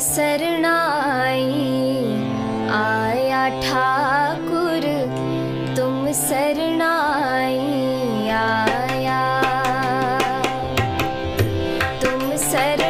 शरणाय आया ठाकुर तुम शरणाय आया। तुम शर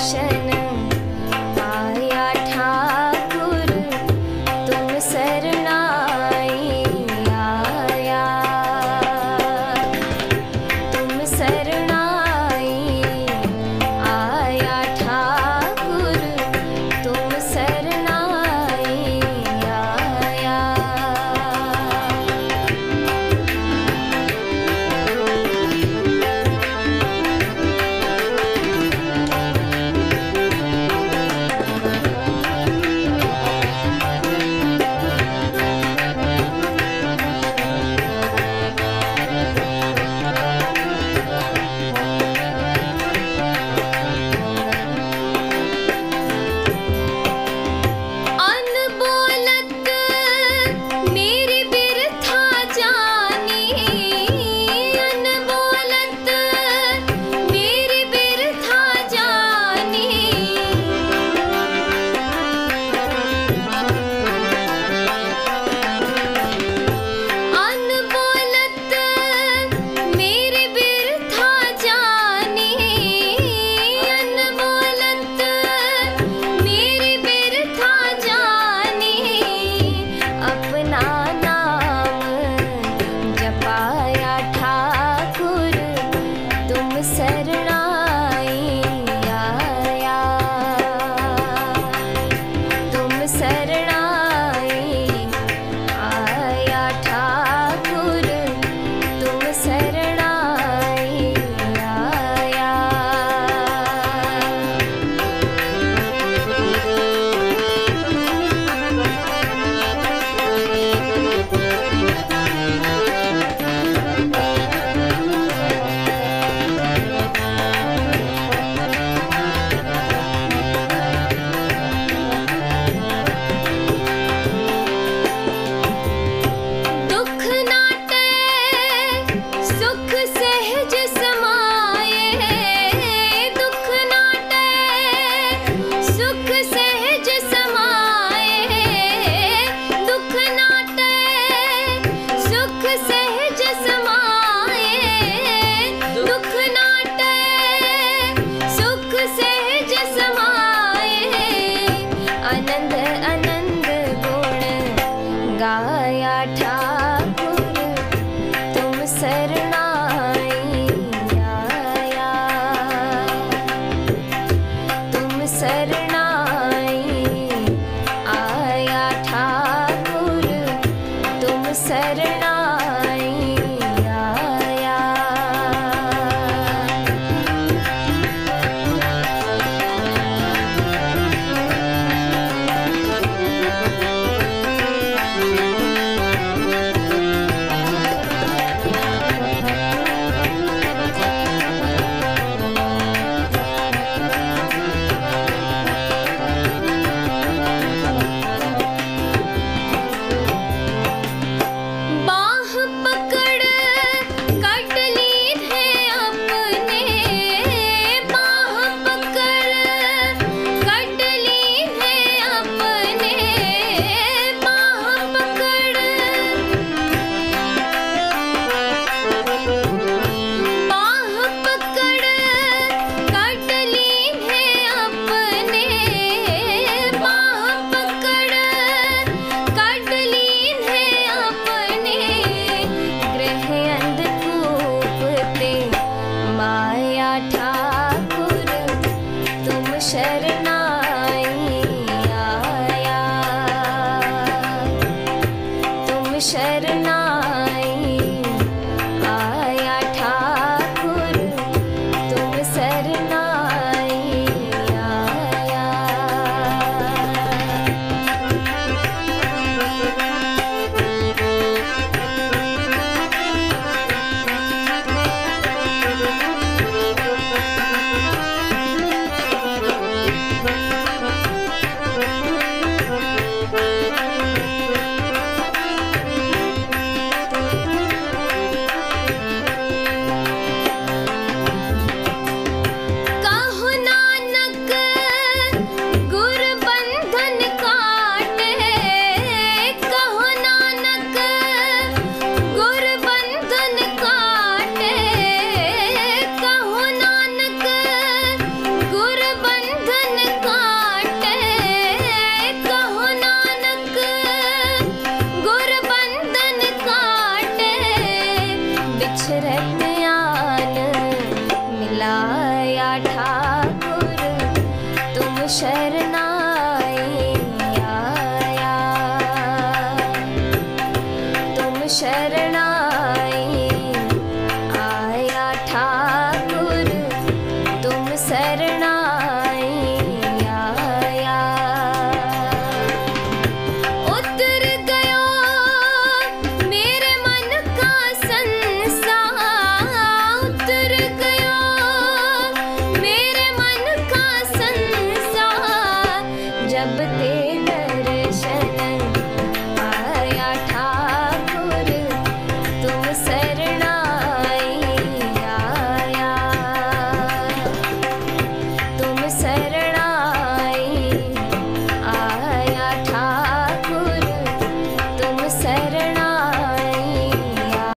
ocean ser